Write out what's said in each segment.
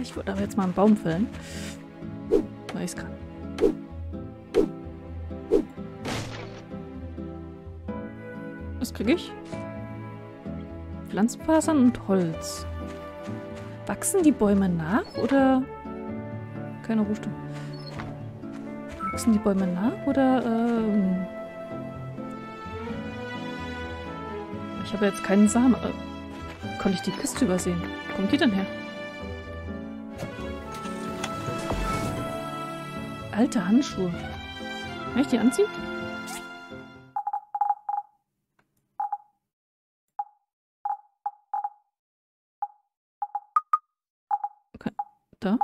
Ich wollte aber jetzt mal einen Baum fällen. Weil ich es kann. Was kriege ich? Pflanzenfasern und Holz. Wachsen die Bäume nach oder... Keine Ruhestimme. Wachsen die Bäume nach oder... Ähm ich habe jetzt keinen Samen. Äh, konnte ich die Kiste übersehen? Wo kommt die denn her? Alte Handschuhe. Kann ich die anziehen? Da?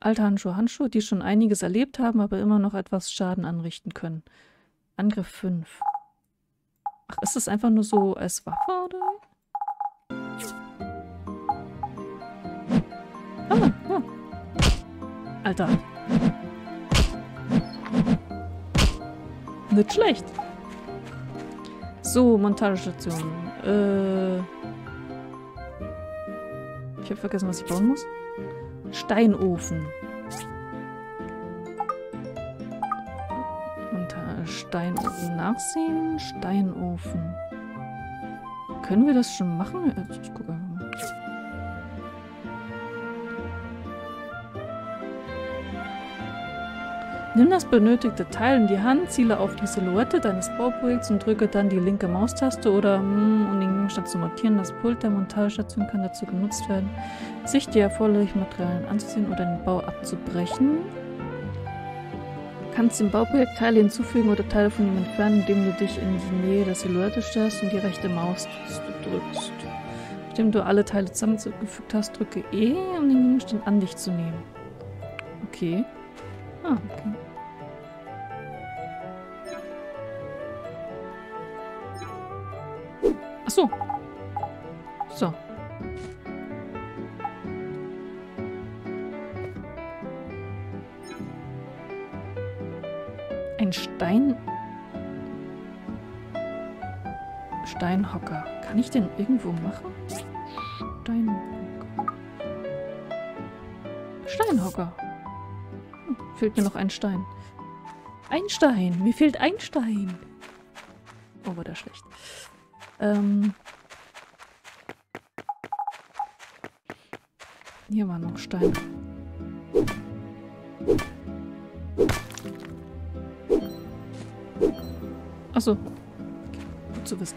Alte Handschuhe. Handschuhe, die schon einiges erlebt haben, aber immer noch etwas Schaden anrichten können. Angriff 5. Ach, ist das einfach nur so als Waffe, oder? Ah, ah. Alter. Nicht schlecht. So, Montagestation. Äh... Ich habe vergessen, was ich bauen muss. Steinofen. Steinofen nachsehen. Steinofen. Können wir das schon machen? Ich gucke mal. Nimm das benötigte Teil in die Hand, ziele auf die Silhouette deines Bauprojekts und drücke dann die linke Maustaste oder, mm, um den Gegenstand zu montieren. Das Pult der Montagestation kann dazu genutzt werden, sich die erforderlichen Materialien anzusehen oder den Bau abzubrechen. Du kannst dem Bauprojekt Teile hinzufügen oder Teile von ihm entfernen, indem du dich in die Nähe der Silhouette stellst und die rechte Maustaste drückst. Nachdem du alle Teile zusammengefügt hast, drücke E, um den Gegenstand an dich zu nehmen. Okay. Ah, okay. Ach so. So. Ein Stein... Steinhocker. Kann ich den irgendwo machen? Steinhocker. Steinhocker. Hm, fehlt mir noch ein Stein. Ein Stein. Mir fehlt ein Stein. Oh, war das schlecht. Ähm Hier waren noch Steine. Achso. Gut zu wissen.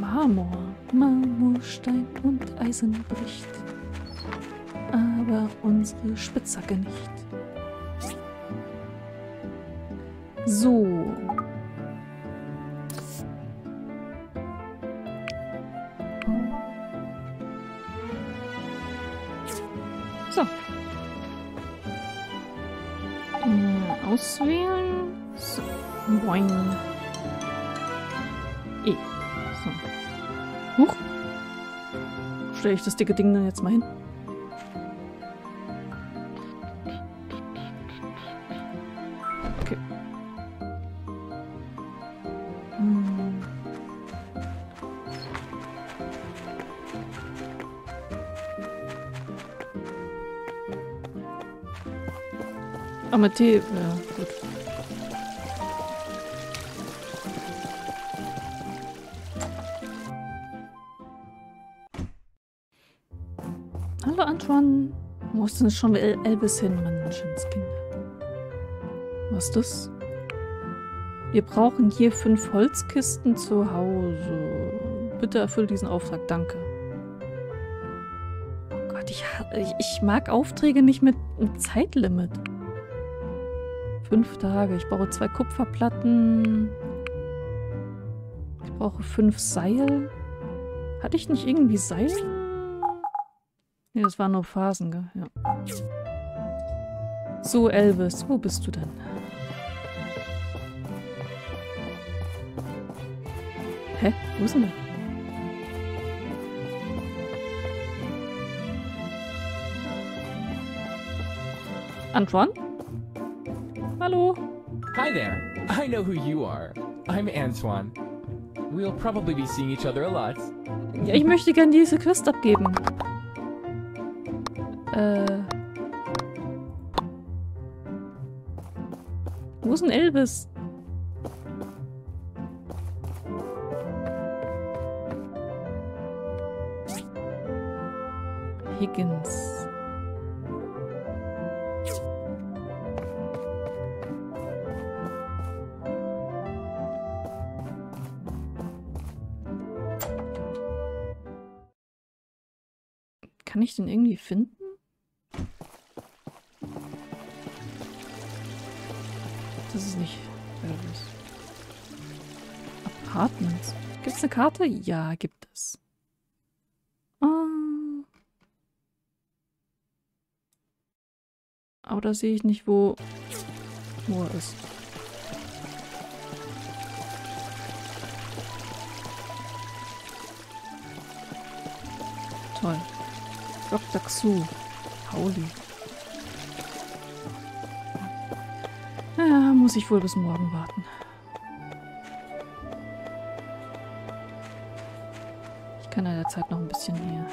Marmor, Marmorstein und Eisen bricht. Aber unsere Spitzhacke nicht. So. So. Äh, auswählen. Boing. E. So. Huch. Stelle ich das dicke Ding dann jetzt mal hin? Okay. Hm. Ah, mit Tee. Ja, Ist denn schon El Elvis hin, Menschenskinder? Was ist das? Wir brauchen hier fünf Holzkisten zu Hause. Bitte erfülle diesen Auftrag, danke. Oh Gott, ich, ich, ich mag Aufträge nicht mit einem Zeitlimit. Fünf Tage. Ich brauche zwei Kupferplatten. Ich brauche fünf Seil. Hatte ich nicht irgendwie Seil? Nee, das waren nur Phasen, gell? Ja. So, Elvis, wo bist du denn? Hä? Wo ist denn der? Antoine? Hallo? Hi there. I know who you are. I'm Antoine. We'll probably be seeing each other a lot. Ja, ich möchte gerne diese Quest abgeben. Äh. Wo ist denn Elvis? Higgins. Kann ich den irgendwie finden? Apartments. Gibt es eine Karte? Ja, gibt es. Ah. Aber da sehe ich nicht, wo, wo er ist. Toll. Dr. Xu. Pauli. Ja, muss ich wohl bis morgen Zeit noch ein bisschen hier.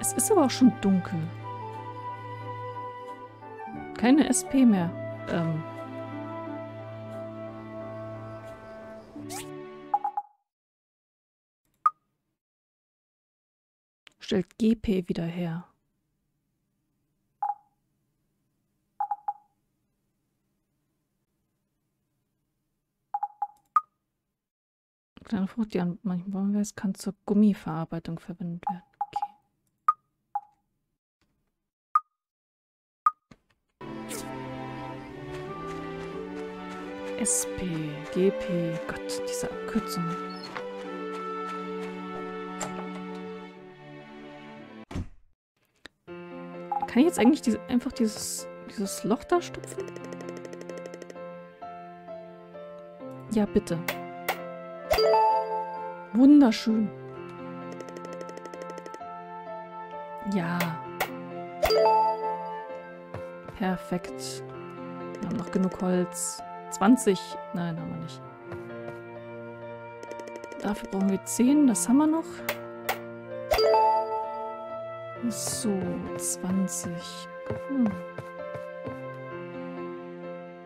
Es ist aber auch schon dunkel. Keine SP mehr. Ähm. Stellt GP wieder her. Kleine Frucht, die an manchen Bäumen wächst, kann zur Gummiverarbeitung verwendet werden. SP, GP, Gott, diese Abkürzung. Kann ich jetzt eigentlich diese, einfach dieses, dieses Loch da stopfen? Ja, bitte. Wunderschön. Ja. Perfekt. Wir haben noch genug Holz. 20. Nein, haben wir nicht. Dafür brauchen wir 10. Das haben wir noch. So, 20. Hm.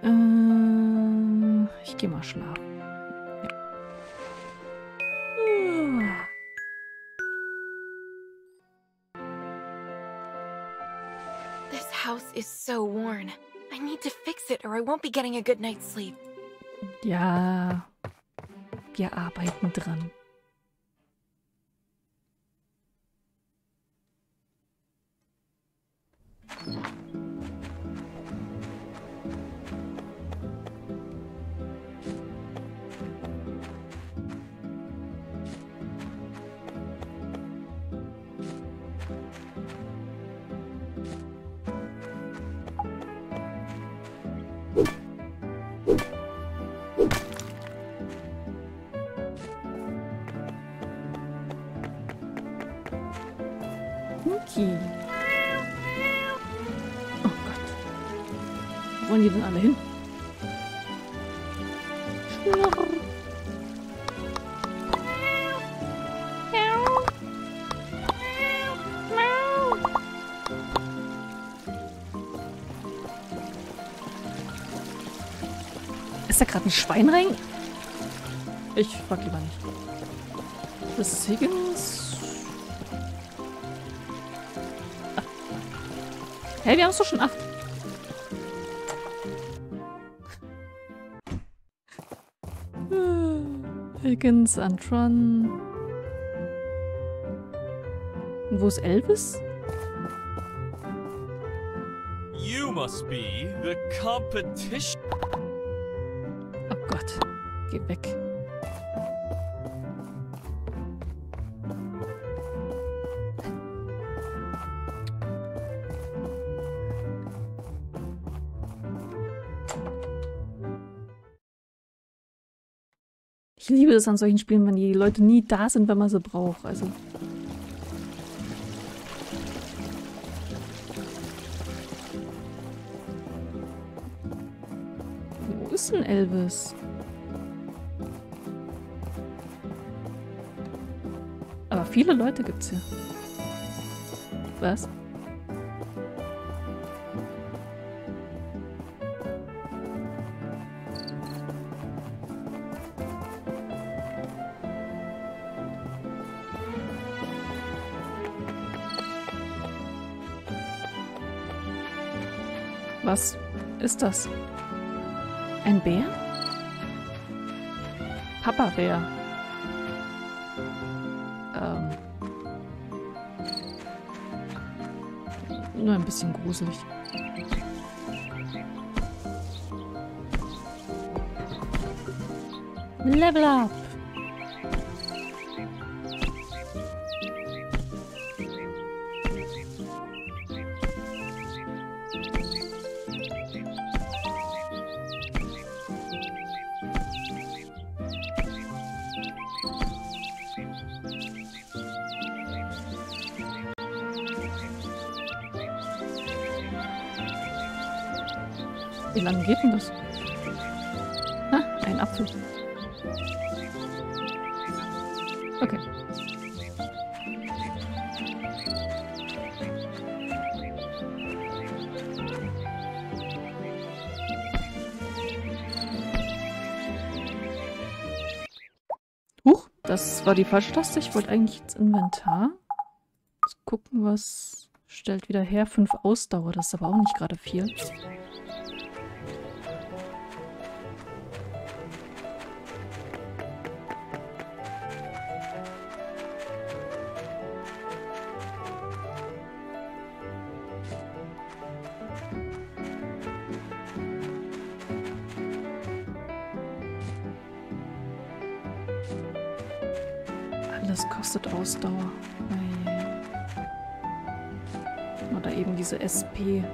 Äh, ich gehe mal schlafen. House is so worn. I need to fix it or I won't be getting a good night's sleep. Ja, wir arbeiten dran. Wo wollen die denn alle hin? Ist da gerade ein Schwein rein? Ich frag lieber nicht. Das ist Higgins. Ah. Hey, wir haben es doch schon acht. Higgins, Antron. Und wo ist Elvis? You must be the competition. Oh Gott. Geh weg. Liebe es an solchen Spielen, wenn die Leute nie da sind, wenn man sie braucht. Also. Wo ist denn Elvis? Aber viele Leute gibt's hier. Was? Ist das? Ein Bär? Papa-Bär. Ähm. Nur ein bisschen gruselig. Level up! Wie lange geht denn das? Ah, ein Apfel. Okay. Huch, das war die falsche Taste. Ich wollte eigentlich ins Inventar. Jetzt gucken, was stellt wieder her. 5 Ausdauer, das ist aber auch nicht gerade viel. Alles kostet Ausdauer. Oder eben diese SP.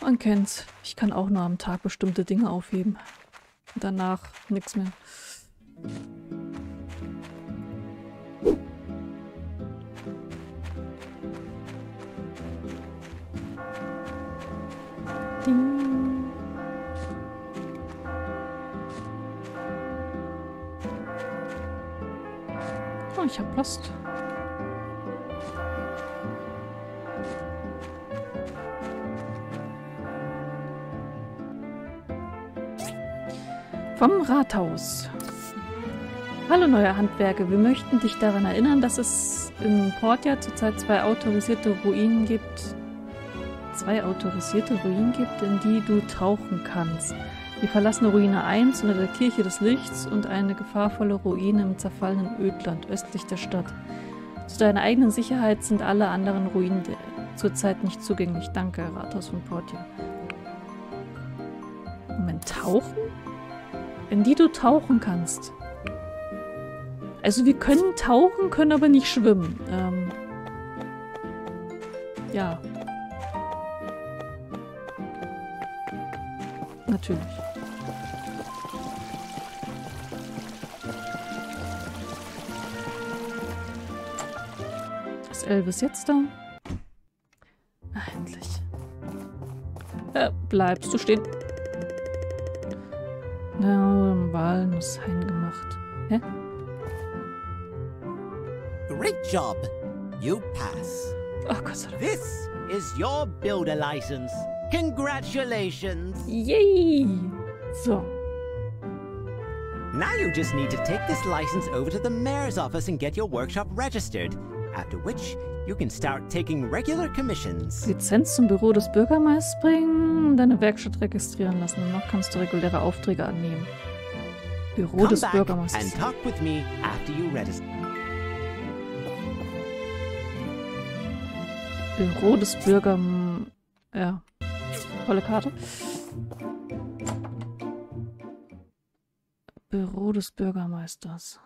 Man kennt's. Ich kann auch nur am Tag bestimmte Dinge aufheben. Danach nichts mehr. Ich hab Post. Vom Rathaus. Hallo neue Handwerker, wir möchten dich daran erinnern, dass es in Portia zurzeit zwei autorisierte Ruinen gibt, zwei autorisierte Ruinen gibt, in die du tauchen kannst. Die verlassene Ruine 1 unter der Kirche des Lichts und eine gefahrvolle Ruine im zerfallenen Ödland östlich der Stadt. Zu deiner eigenen Sicherheit sind alle anderen Ruinen zurzeit nicht zugänglich. Danke, Rathaus von Portia. Moment, tauchen? In die du tauchen kannst. Also wir können tauchen, können aber nicht schwimmen. Ähm ja. Natürlich. Elvis jetzt da? Ah, endlich. Äh, bleibst du stehen? Na, Walnuss gemacht. Hä? Great job. You pass. Oh Gott sei Dank. This is your builder license. Congratulations. Yay! So. Now you just need to take this license over to the mayor's office and get your workshop registered. After which, you can start taking regular commissions. Lizenz zum Büro des Bürgermeisters bringen, deine Werkstatt registrieren lassen. Und noch kannst du reguläre Aufträge annehmen. Büro Come des Bürgermeisters. and talk with me after you register. Büro des Bürger... Ja. Tolle Karte. Büro des Bürgermeisters.